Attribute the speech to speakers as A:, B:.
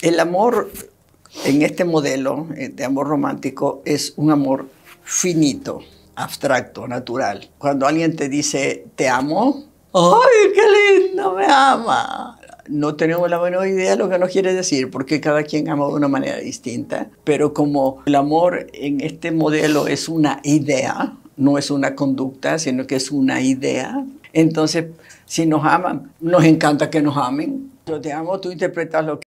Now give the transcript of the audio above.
A: El amor en este modelo eh, de amor romántico es un amor finito, abstracto, natural. Cuando alguien te dice te amo, ¡ay, qué lindo, me ama! No tenemos la buena idea de lo que nos quiere decir, porque cada quien ama de una manera distinta. Pero como el amor en este modelo es una idea, no es una conducta, sino que es una idea, entonces si nos aman, nos encanta que nos amen. Yo te amo, tú interpretas lo que